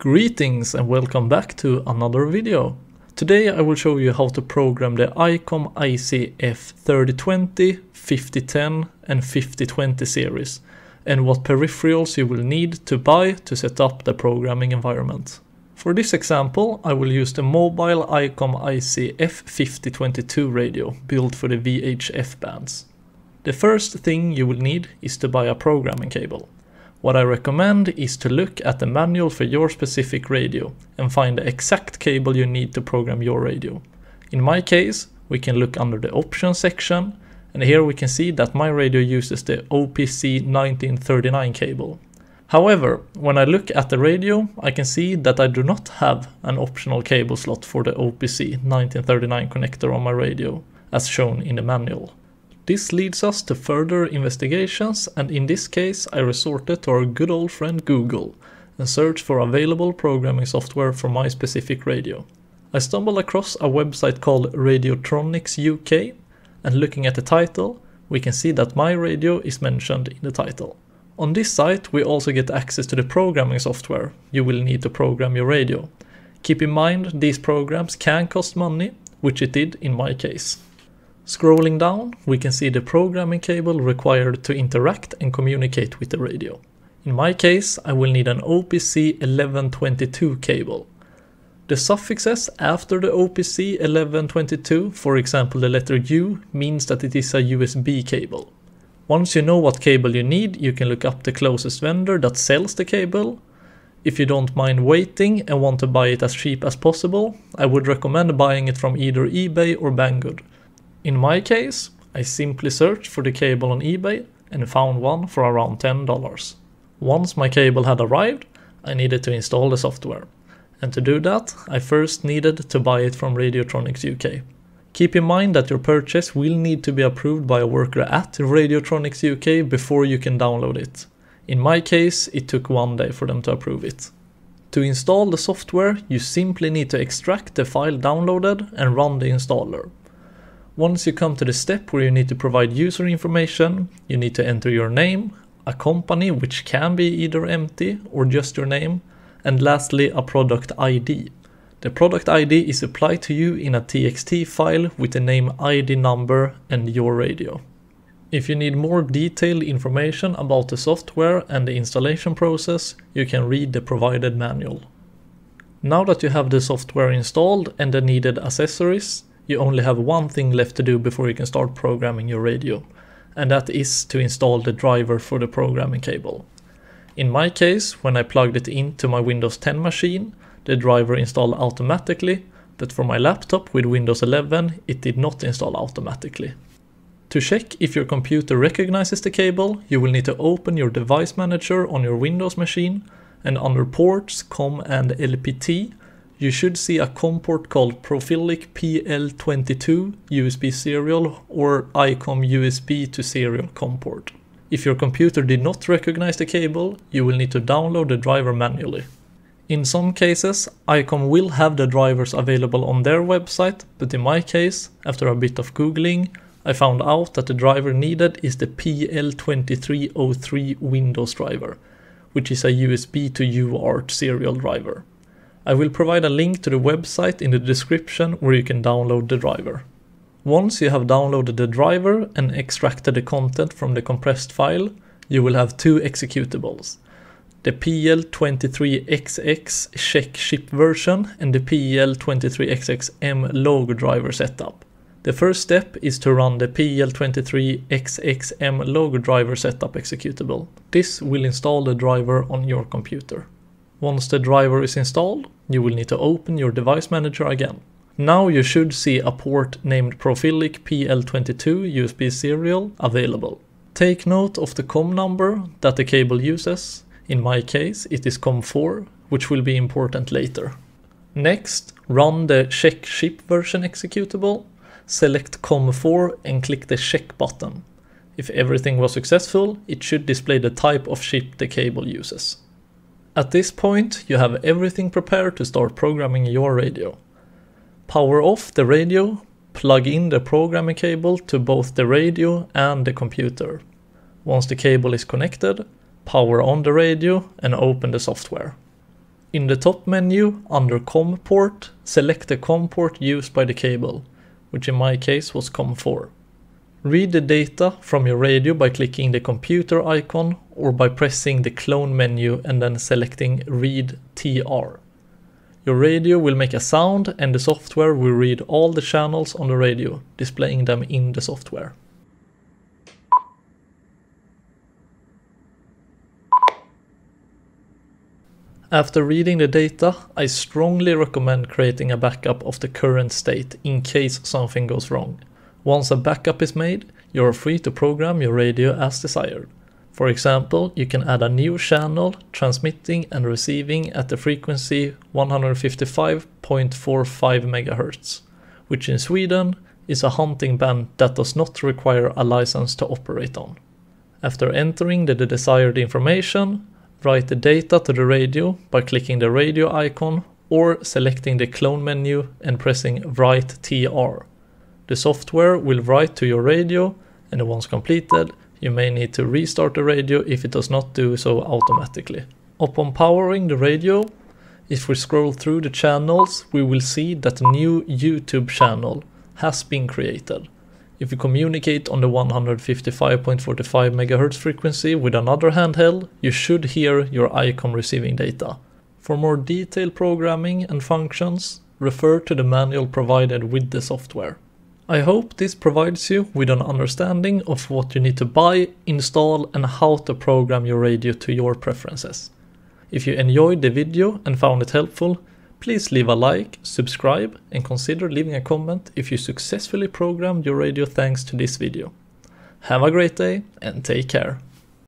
Greetings and welcome back to another video. Today I will show you how to program the ICOM ICF 3020, 5010 and 5020 series and what peripherals you will need to buy to set up the programming environment. For this example I will use the mobile ICOM ICF 5022 radio built for the VHF bands. The first thing you will need is to buy a programming cable. What I recommend is to look at the manual for your specific radio and find the exact cable you need to program your radio. In my case, we can look under the options section and here we can see that my radio uses the OPC 1939 cable. However, when I look at the radio, I can see that I do not have an optional cable slot for the OPC 1939 connector on my radio, as shown in the manual. This leads us to further investigations and in this case I resorted to our good old friend Google and searched for available programming software for my specific radio. I stumbled across a website called Radiotronics UK and looking at the title we can see that my radio is mentioned in the title. On this site we also get access to the programming software you will need to program your radio. Keep in mind these programs can cost money, which it did in my case. Scrolling down, we can see the programming cable required to interact and communicate with the radio. In my case, I will need an OPC 1122 cable. The suffixes after the OPC 1122, for example the letter U, means that it is a USB cable. Once you know what cable you need, you can look up the closest vendor that sells the cable. If you don't mind waiting and want to buy it as cheap as possible, I would recommend buying it from either eBay or Banggood. In my case, I simply searched for the cable on eBay and found one for around $10. Once my cable had arrived, I needed to install the software. And to do that, I first needed to buy it from Radiotronics UK. Keep in mind that your purchase will need to be approved by a worker at Radiotronics UK before you can download it. In my case, it took one day for them to approve it. To install the software, you simply need to extract the file downloaded and run the installer. Once you come to the step where you need to provide user information, you need to enter your name, a company which can be either empty or just your name, and lastly a product ID. The product ID is applied to you in a TXT file with the name ID number and your radio. If you need more detailed information about the software and the installation process, you can read the provided manual. Now that you have the software installed and the needed accessories, you only have one thing left to do before you can start programming your radio, and that is to install the driver for the programming cable. In my case, when I plugged it into my Windows 10 machine, the driver installed automatically, but for my laptop with Windows 11, it did not install automatically. To check if your computer recognizes the cable, you will need to open your device manager on your Windows machine, and under ports, COM and LPT, you should see a COM port called Prolific PL22 USB serial or ICOM USB to serial COM port. If your computer did not recognize the cable, you will need to download the driver manually. In some cases, ICOM will have the drivers available on their website, but in my case, after a bit of googling, I found out that the driver needed is the PL2303 Windows driver, which is a USB to UART serial driver. I will provide a link to the website in the description where you can download the driver. Once you have downloaded the driver and extracted the content from the compressed file, you will have two executables. The PL23XX check chip version and the PL23XXM log driver setup. The first step is to run the PL23XXM log driver setup executable. This will install the driver on your computer. Once the driver is installed, you will need to open your device manager again. Now you should see a port named Prolific PL22 USB serial available. Take note of the COM number that the cable uses. In my case, it is COM4, which will be important later. Next, run the check chip version executable, select COM4 and click the check button. If everything was successful, it should display the type of chip the cable uses. At this point, you have everything prepared to start programming your radio. Power off the radio, plug in the programming cable to both the radio and the computer. Once the cable is connected, power on the radio and open the software. In the top menu, under COM port, select the COM port used by the cable, which in my case was COM4. Read the data from your radio by clicking the computer icon or by pressing the clone menu and then selecting Read TR. Your radio will make a sound and the software will read all the channels on the radio, displaying them in the software. After reading the data, I strongly recommend creating a backup of the current state in case something goes wrong. Once a backup is made, you are free to program your radio as desired. For example, you can add a new channel transmitting and receiving at the frequency 155.45 MHz, which in Sweden is a hunting band that does not require a license to operate on. After entering the desired information, write the data to the radio by clicking the radio icon or selecting the clone menu and pressing Write TR. The software will write to your radio and once completed, you may need to restart the radio if it does not do so automatically. Upon powering the radio, if we scroll through the channels, we will see that a new YouTube channel has been created. If you communicate on the 155.45 MHz frequency with another handheld, you should hear your ICOM receiving data. For more detailed programming and functions, refer to the manual provided with the software. I hope this provides you with an understanding of what you need to buy, install and how to program your radio to your preferences. If you enjoyed the video and found it helpful, Please leave a like, subscribe, and consider leaving a comment if you successfully programmed your radio thanks to this video. Have a great day and take care.